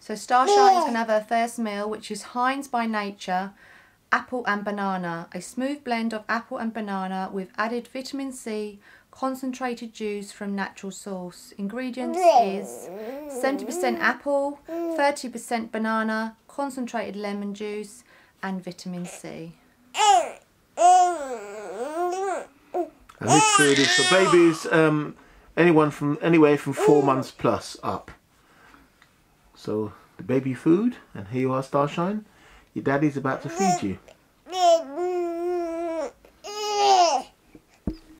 So Starshine's going to have her first meal, which is Heinz by Nature, apple and banana. A smooth blend of apple and banana with added vitamin C, concentrated juice from natural source. Ingredients is 70% apple, 30% banana, concentrated lemon juice and vitamin C. And this food is for babies, um, anyone from anywhere from four months plus up. So the baby food, and here you are, Starshine. Your daddy's about to feed you.